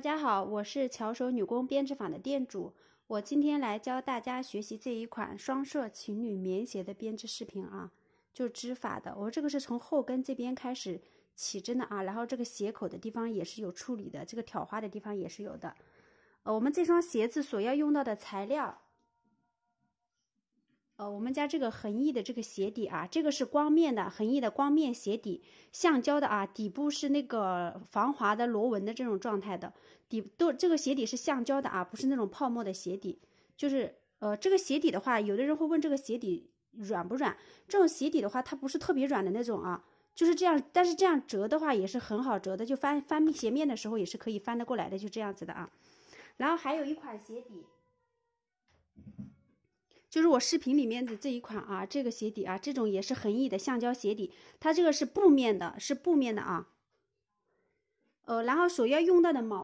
大家好，我是巧手女工编织坊的店主。我今天来教大家学习这一款双色情侣棉鞋的编织视频啊，就织法的。我这个是从后跟这边开始起针的啊，然后这个鞋口的地方也是有处理的，这个挑花的地方也是有的。呃，我们这双鞋子所要用到的材料。呃，我们家这个恒毅的这个鞋底啊，这个是光面的恒毅的光面鞋底，橡胶的啊，底部是那个防滑的螺纹的这种状态的，底都这个鞋底是橡胶的啊，不是那种泡沫的鞋底。就是呃，这个鞋底的话，有的人会问这个鞋底软不软？这种鞋底的话，它不是特别软的那种啊，就是这样。但是这样折的话也是很好折的，就翻翻鞋面的时候也是可以翻得过来的，就这样子的啊。然后还有一款鞋底。就是我视频里面的这一款啊，这个鞋底啊，这种也是恒逸的橡胶鞋底，它这个是布面的，是布面的啊。呃，然后所要用到的毛。